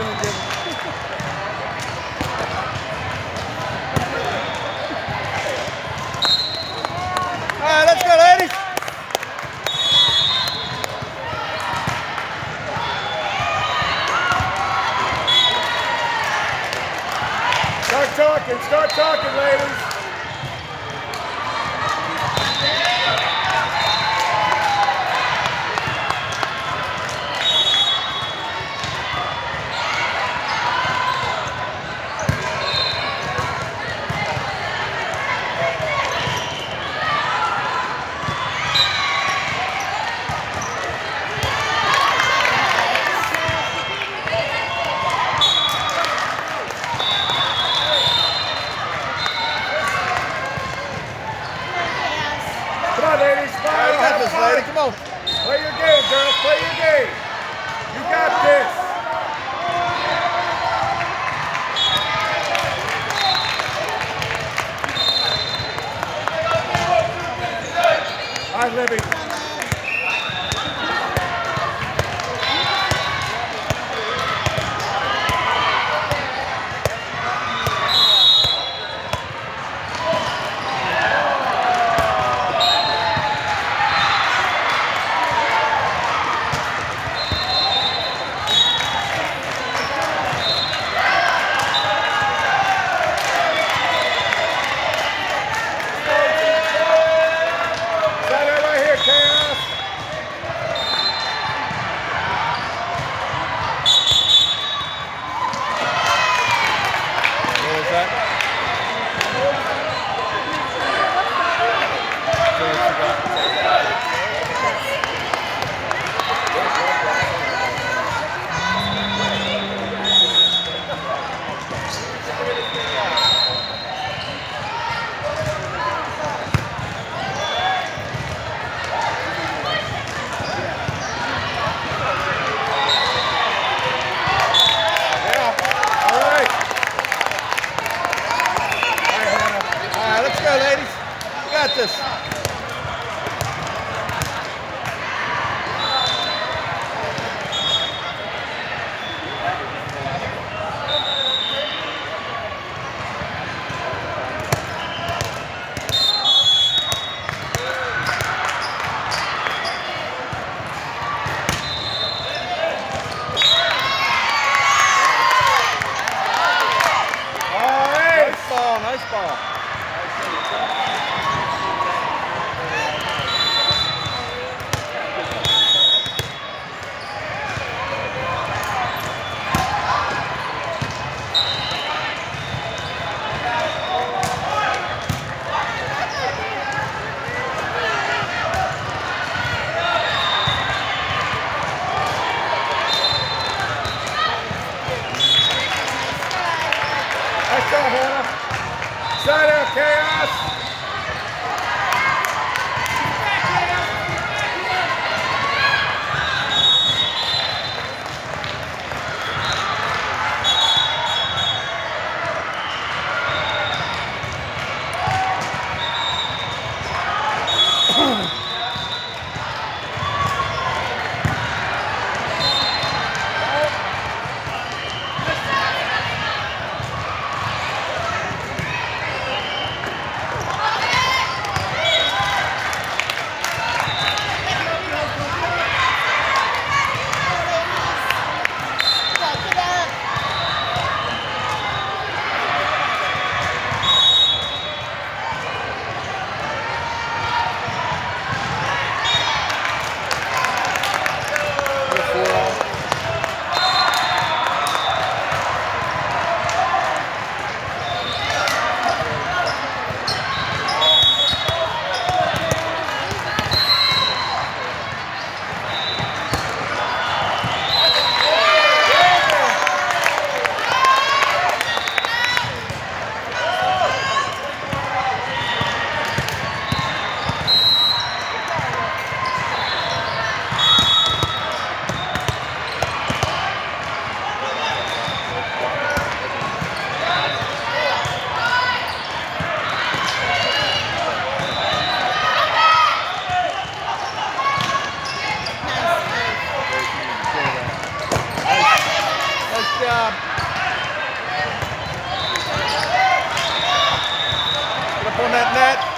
gonna give talking. Start talking, ladies. job. Get up on that net.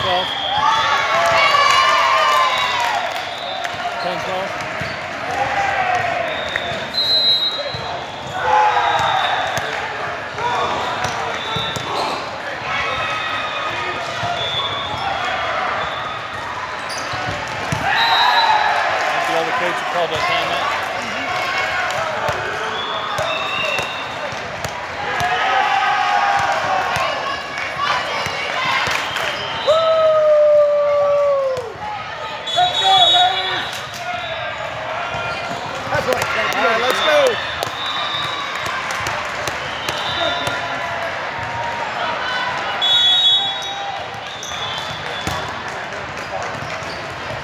12. 10, 12.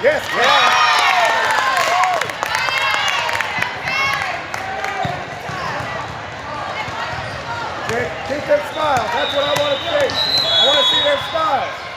Yes, yes. yes. Take, their smile. That's what I want to see. I want to see their smile.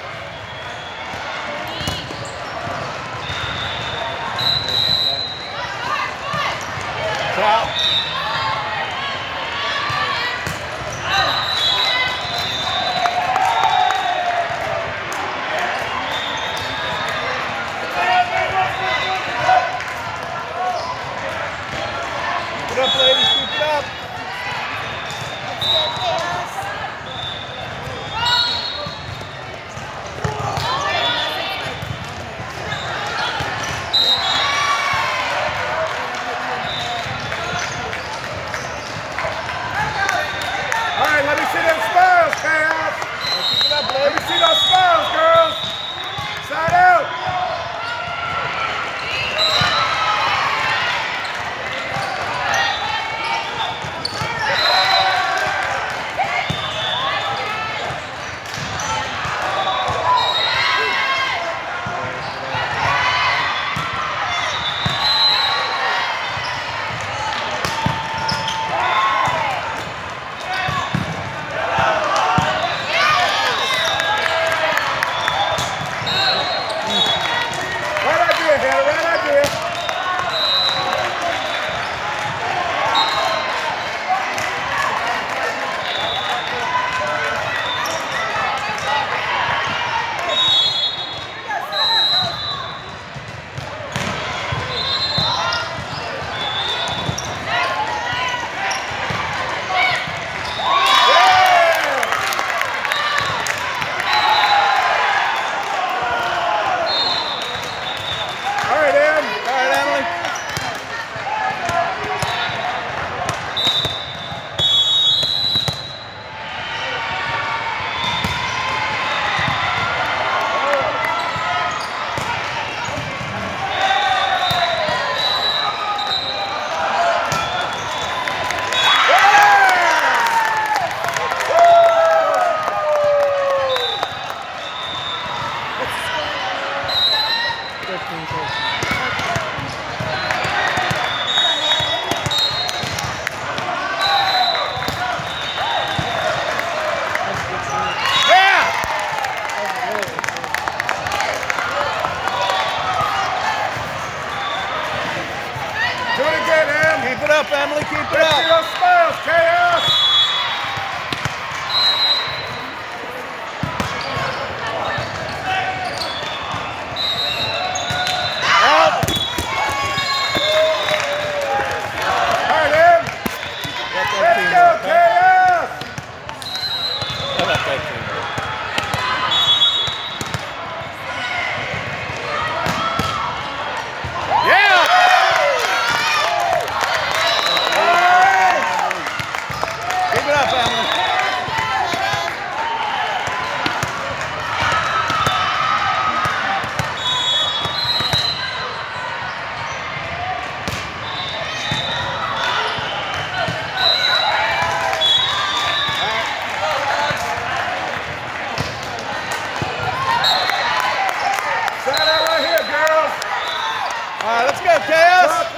it, Chaos!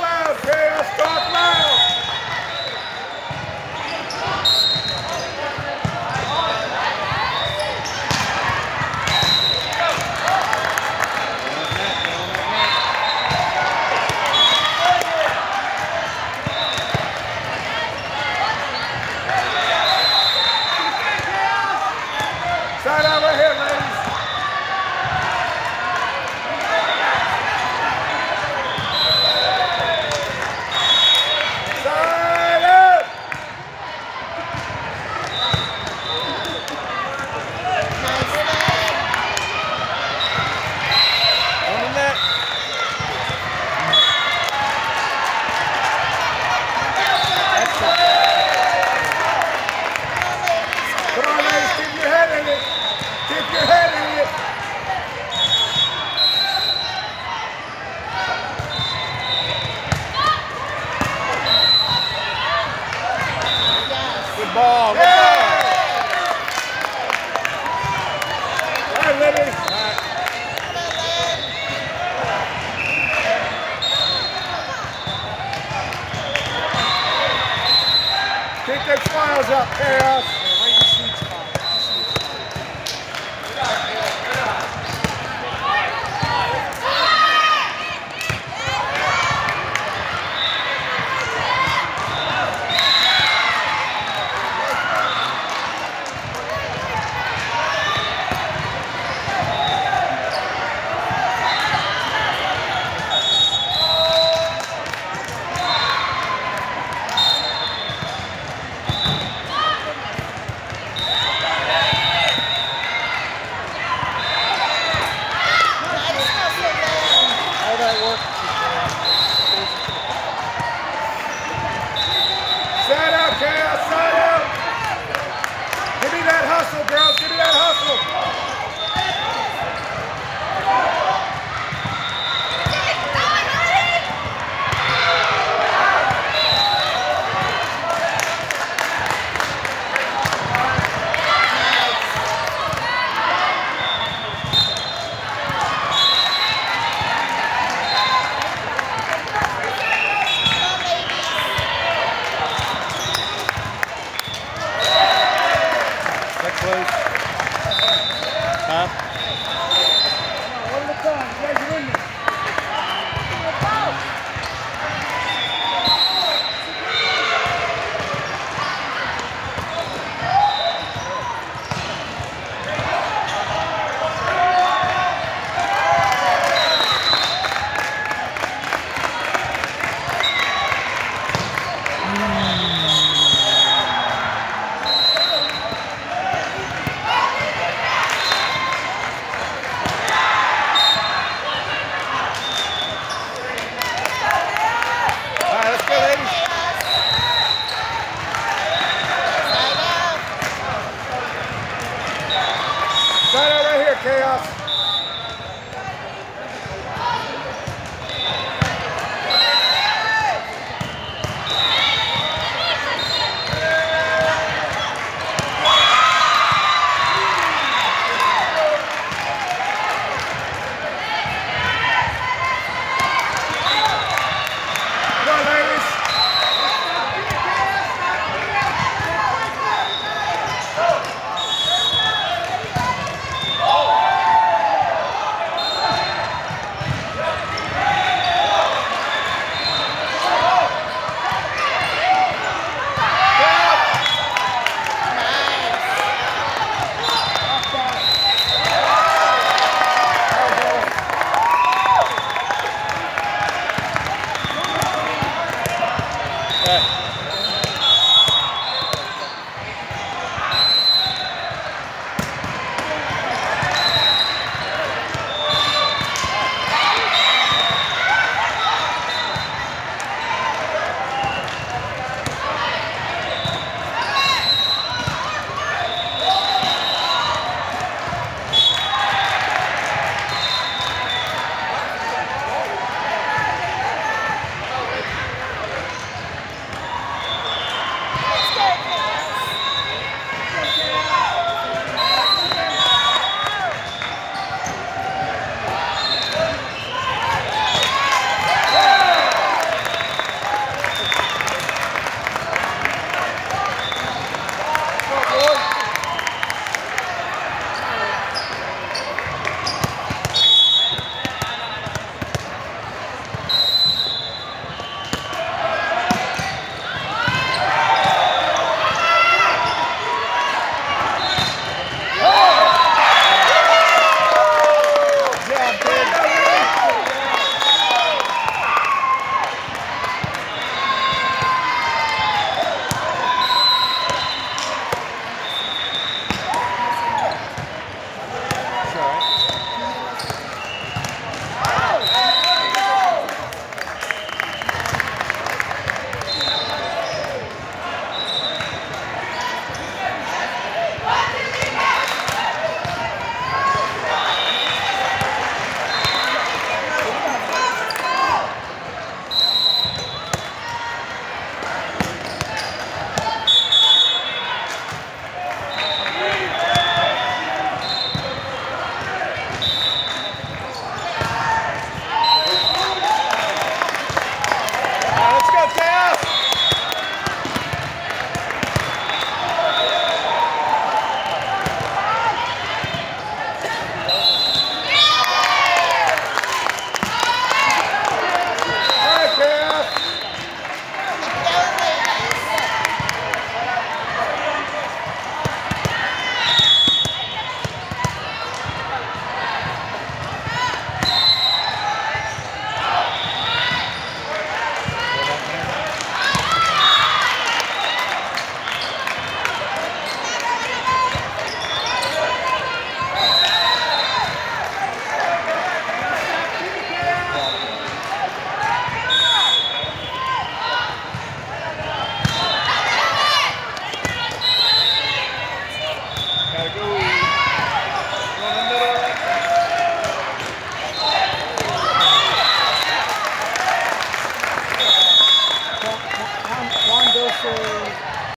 Hustle, girls. Give me that hustle.